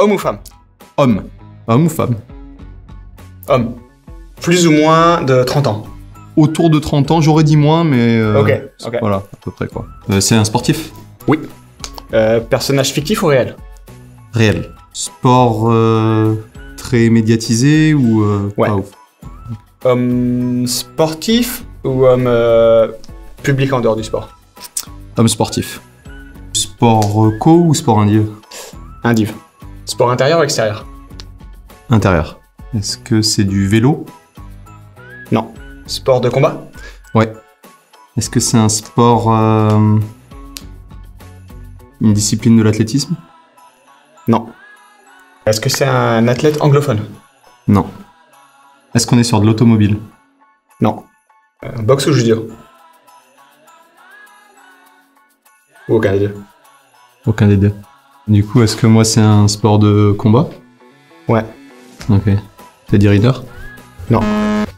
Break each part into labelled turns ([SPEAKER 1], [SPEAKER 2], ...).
[SPEAKER 1] Homme ou femme
[SPEAKER 2] Homme. Homme ou femme
[SPEAKER 1] Homme. Plus ou moins de 30 ans.
[SPEAKER 2] Autour de 30 ans, j'aurais dit moins, mais. euh,
[SPEAKER 1] Ok, ok.
[SPEAKER 2] Voilà, à peu près quoi. Euh, c'est un sportif
[SPEAKER 1] Euh, personnage fictif ou réel
[SPEAKER 2] Réel. Sport très médiatisé ou
[SPEAKER 1] Ouais.
[SPEAKER 2] pas ouf
[SPEAKER 1] Homme sportif ou homme public en dehors du sport
[SPEAKER 2] Homme sportif. Sport co ou sport indien
[SPEAKER 1] Indiv. Sport intérieur ou extérieur
[SPEAKER 2] Intérieur. Est-ce que c'est du vélo
[SPEAKER 1] Non. Sport de combat
[SPEAKER 2] Ouais. Est-ce que c'est un sport. euh, une discipline de l'athlétisme
[SPEAKER 1] Non. Est-ce que c'est un athlète anglophone
[SPEAKER 2] Non. Est-ce qu'on est sur de l'automobile
[SPEAKER 1] Non. Euh, boxe ou judo Ou aucun des deux
[SPEAKER 2] Aucun des deux. Du coup, est-ce que moi c'est un sport de combat
[SPEAKER 1] Ouais.
[SPEAKER 2] Ok. Teddy Reader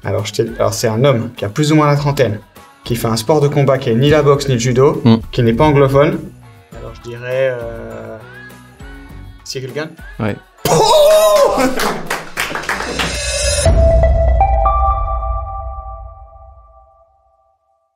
[SPEAKER 1] Alors, je t'ai- Alors c'est un homme qui a plus ou moins la trentaine, qui fait un sport de combat qui est ni la boxe ni le judo,
[SPEAKER 2] Mm.
[SPEAKER 1] qui n'est pas anglophone. Alors je dirais... Euh... Cyril Gann
[SPEAKER 2] Ouais.